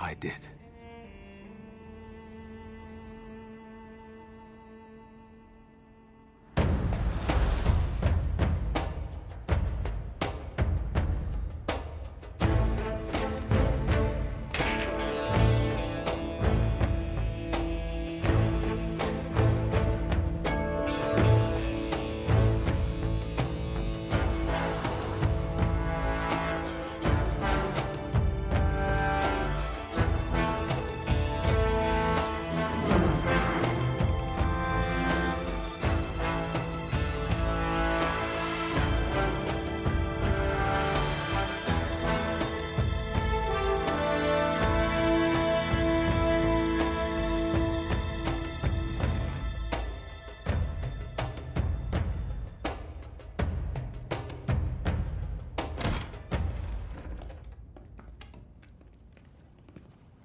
I did.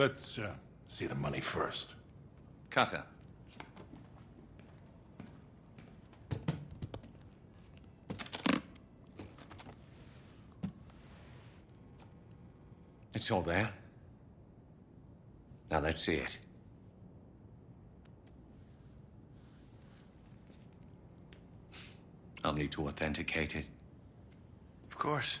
Let's uh, see the money first. Cutter. It's all there. Now let's see it. I'll need to authenticate it. Of course.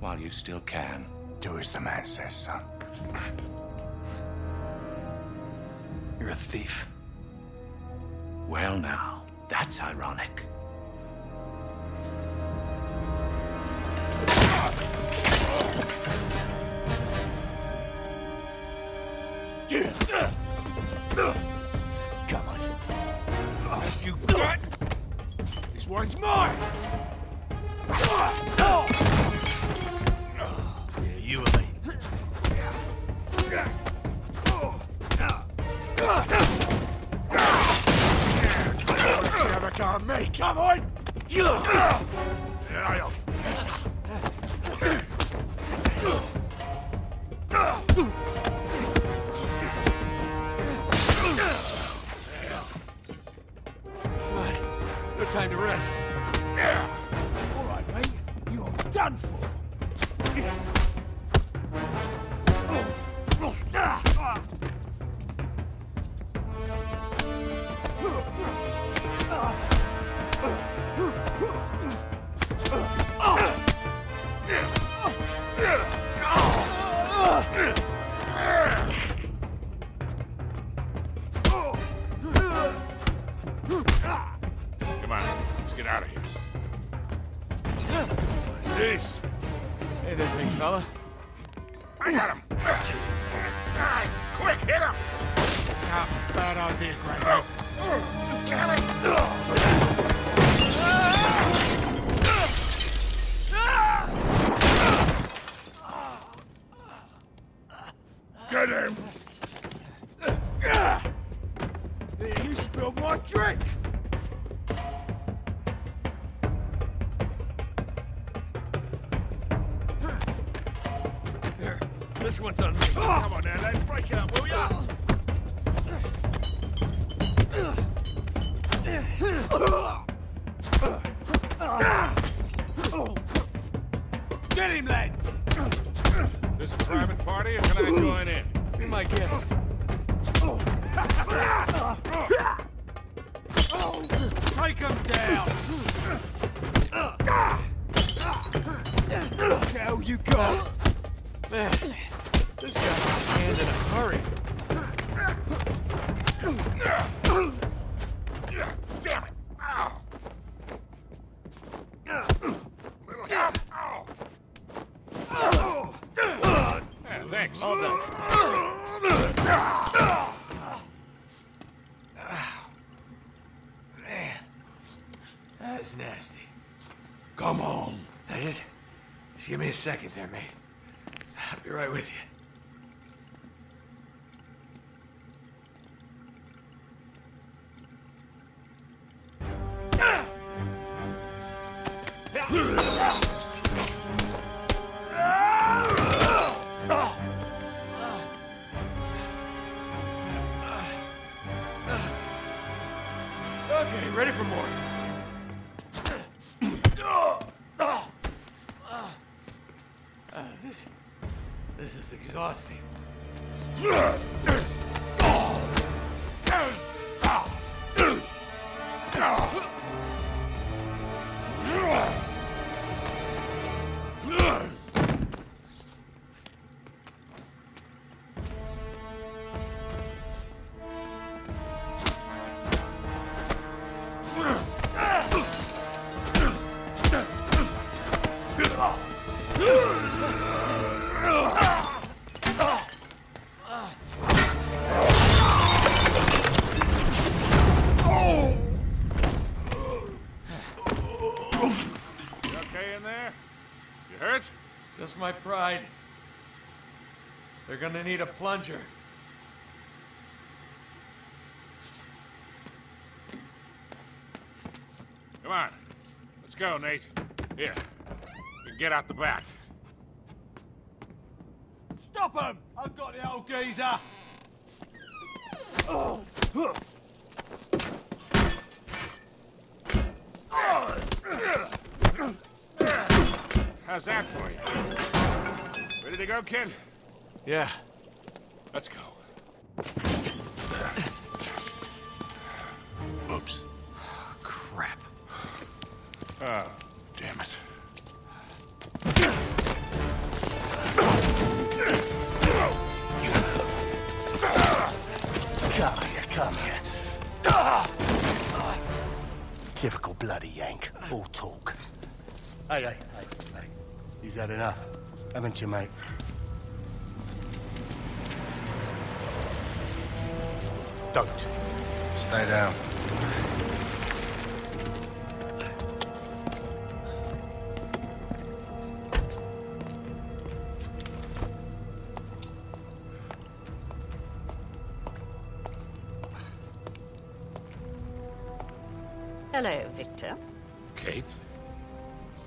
While you still can. Do as the man says, son. You're a thief. Well, now, that's ironic. Come on. Best you got. This one's mine. Time to rest. Hey there, big fella. I got him! Quick, hit him! Ah, bad idea, Granddad. Damn it! Get him! You spilled my drink! This one's on me. Come on now, let's break it up, will ya? Get him, lads! This a private party or can I join in? Be my guest. Take him down! Hell you got? Man, this guy got hand in a hurry. Damn it! Ow! Little help! Ow! Yeah, thanks. All done. Man, that is nasty. Come on. Now just, just give me a second there, mate. I'll be right with you. Exhausting. my pride. They're gonna need a plunger. Come on. Let's go, Nate. Here. You get out the back. Stop him! I've got the old geezer! How's that for you? Ready to go, kid? Yeah. Let's go. Oops. Oh, crap. Oh, damn it. Come here, come here. Typical bloody Yank. All talk. Hey, hey, hey, hey. He's had enough. Haven't you, mate? Don't. Stay down. Hello, Victor. Kate?